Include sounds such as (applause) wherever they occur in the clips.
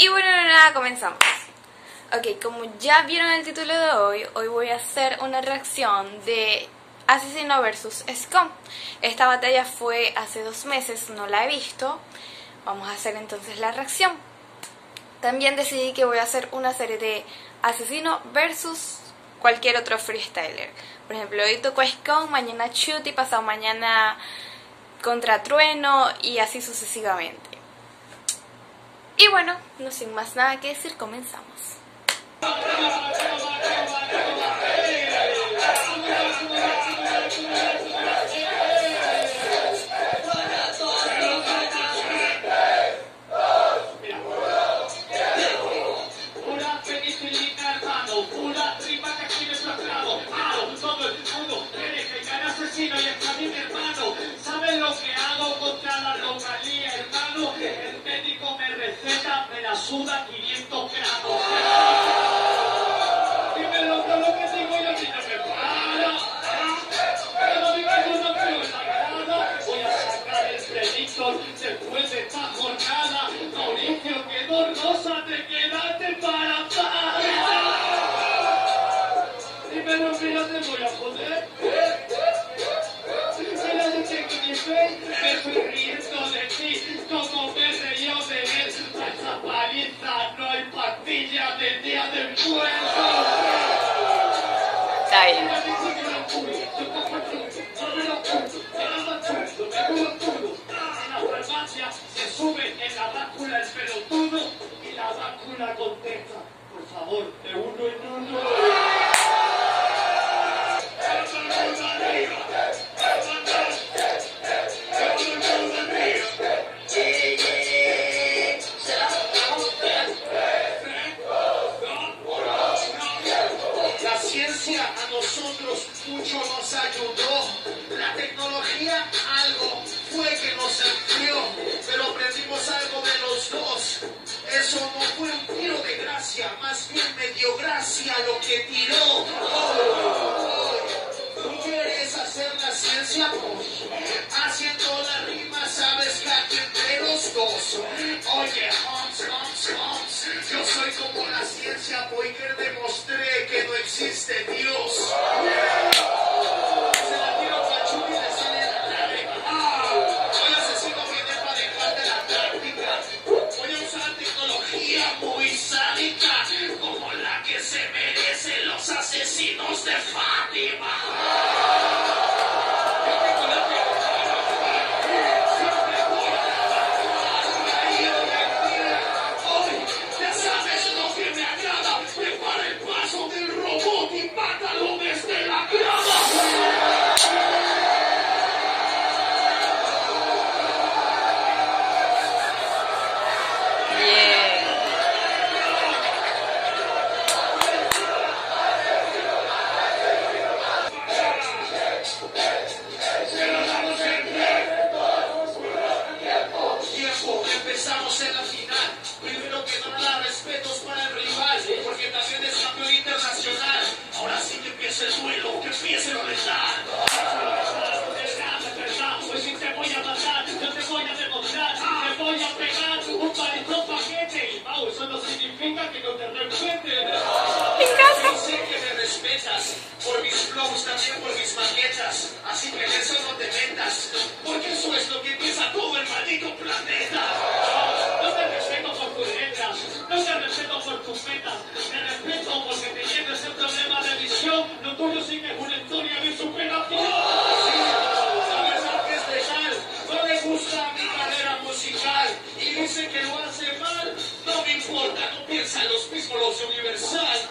Y bueno, nada, comenzamos. Ok, como ya vieron el título de hoy, hoy voy a hacer una reacción de Asesino vs. Scum. Esta batalla fue hace dos meses, no la he visto. Vamos a hacer entonces la reacción. También decidí que voy a hacer una serie de Asesino versus cualquier otro freestyler. Por ejemplo, hoy tocó Scum, mañana Shoot y pasado mañana contra Trueno y así sucesivamente. Y bueno, no sin más nada que decir, comenzamos. Está bien. La contesta. Por favor, de uno en uno. Eso no fue un tiro de gracia, más bien me dio gracia lo que tiró. ¿Tú quieres hacer la ciencia? Pues, haciendo la rima, sabes que aquí entre los dos. Oye, Holmes, Holmes, Holmes, yo soy como la ciencia, porque demostré que no existe Dios. También por mis maquetas. Así que eso no te metas, porque eso es lo que piensa todo el maldito planeta. No te respeto por tus letras, no te respeto por tus metas, te respeto porque te llevo ese problema de visión. Lo tuyo sí que es una historia de superación. Sabes que es legal, no le gusta mi carrera musical y dice que lo hace mal. No me importa, no piensa los mismos los de.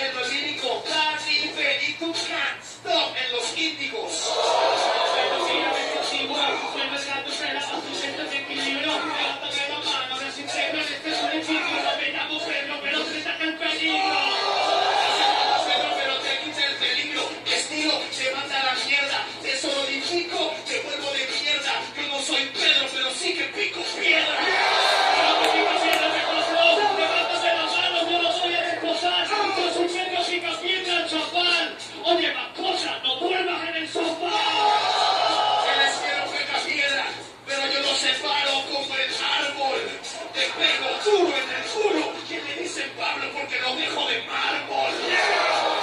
en los líricos, Cat Infelitum Cat, stop en los índigos. Lo dejo de mármol.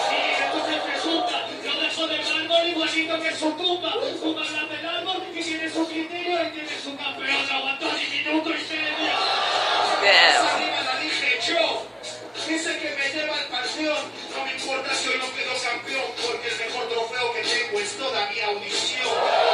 Sí, entonces resulta, lo dejo de mármol igualito que su tumba. Su más del árbol y tiene su criterio y tiene su campeón. Aguantó minuto y medio. Esa arriba la dije yo. Dice que me lleva al panteón. No me importa si hoy no quedo campeón, porque el mejor trofeo que tengo es toda mi audición.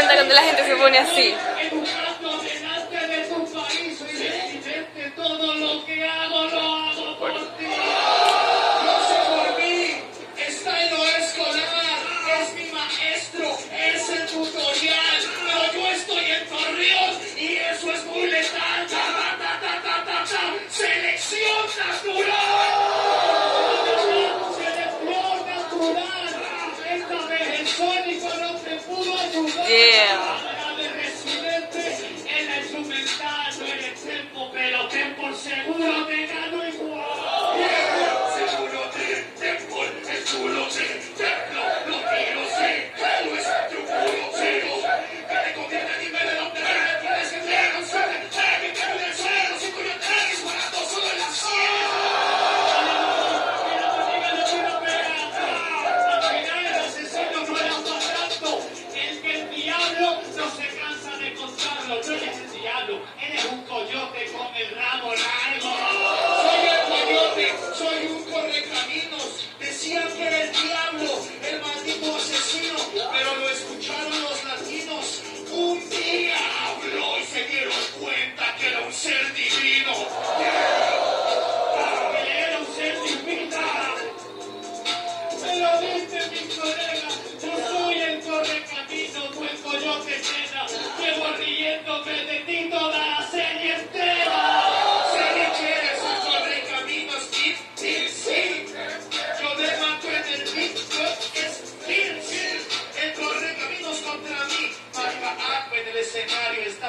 Encanta cuando la gente se pone así. Educando delante Yeah.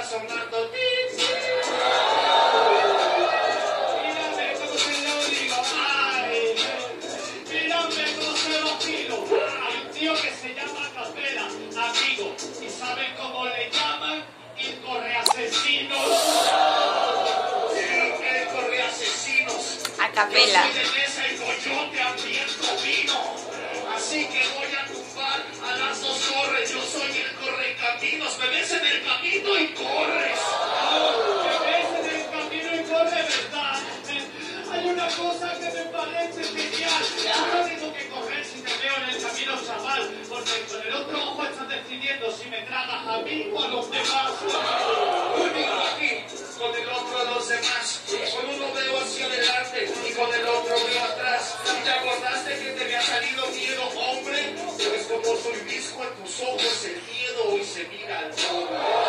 Está sonando. sí. Mírame cómo se lo digo, ay, mírame cómo se lo tiro. Hay un tío que se llama Capela, amigo, y ¿saben cómo le llaman? El corre asesinos. El corre asesinos. A capela. Yo soy de mesa y coyote hambriento vino. Así que voy a tumbar a las dos torres. Yo soy el correcaminos. Me ves en el camino y corres. Me ves en el camino y corres, ¿verdad? Hay una cosa que me parece genial. Yo no tengo que correr si te veo en el camino, chaval. Porque con el otro ojo estás decidiendo si me tragas a mí o a los demás. Único aquí, con el otro a los demás. Con uno veo hacia adelante y con el otro veo atrás. ¿Y te acordaste que te había salido miedo, hombre? Pues como soy visco en tus ojos, el miedo hoy se mira al doble.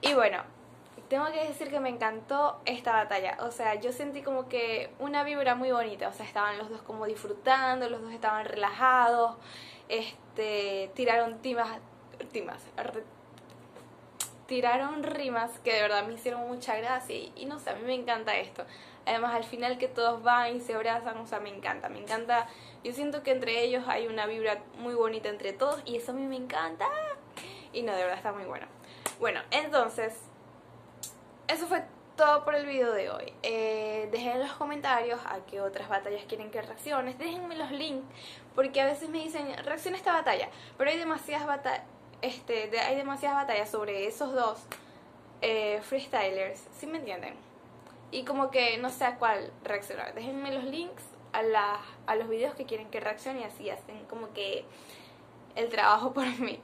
Y bueno, tengo que decir que me encantó esta batalla. O sea, yo sentí como que una vibra muy bonita. O sea, estaban los dos como disfrutando, los dos estaban relajados. Este, tiraron timas, timas, tiraron rimas que de verdad me hicieron mucha gracia y, y, no sé, a mí me encanta esto. Además al final que todos van y se abrazan, o sea, me encanta, me encanta. Yo siento que entre ellos hay una vibra muy bonita entre todos y eso a mí me encanta. Y no, de verdad está muy bueno. Bueno, entonces, eso fue todo por el video de hoy. Eh, dejen en los comentarios a qué otras batallas quieren que reacciones. Déjenme los links, porque a veces me dicen, reacciona esta batalla. Pero hay demasiadas batallas, este, hay demasiadas batallas sobre esos dos eh, freestylers, ¿sí me entienden? Y como que no sé a cuál reaccionar. Déjenme los links a, a los videos que quieren que reaccione y así hacen como que el trabajo (laughs) por mí.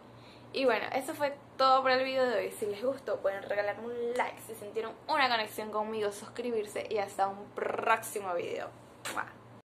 Y bueno, eso fue todo por el video de hoy. Si les gustó, pueden regalarme un like. Si sintieron una conexión conmigo, suscribirse y hasta un próximo video.